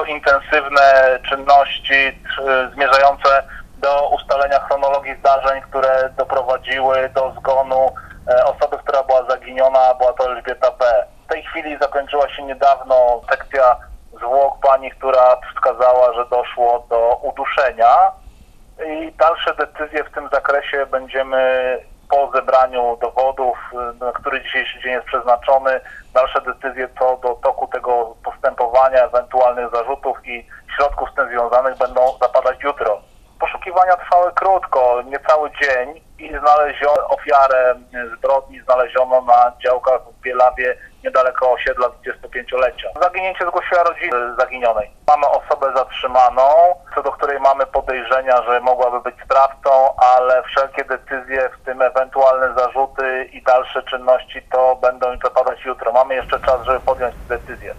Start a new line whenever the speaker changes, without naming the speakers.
bardzo intensywne czynności zmierzające do ustalenia chronologii zdarzeń, które doprowadziły do zgonu e, osoby, która była zaginiona, była to Elżbieta B. W tej chwili zakończyła się niedawno sekcja zwłok pani, która wskazała, że doszło do uduszenia i dalsze decyzje w tym zakresie będziemy po zebraniu dowodów, y, na który dzisiejszy dzień jest przeznaczony, dalsze decyzje co do toku tego postępowania, ewentualnych zarzutów i środków z tym związanych będą zapadać jutro. Poszukiwania trwały krótko, niecały dzień i znaleziono ofiarę zbrodni znaleziono na działkach w Bielawie niedaleko osiedla 25-lecia. Zaginięcie zgłosiła rodzina zaginionej. Mamy osobę zatrzymaną, co do której mamy podejrzenia, że mogłaby być sprawcą, ale wszelkie decyzje, w tym ewentualne zarzuty i dalsze czynności, to będą zapadać jutro. Mamy jeszcze czas, żeby podjąć decyzję.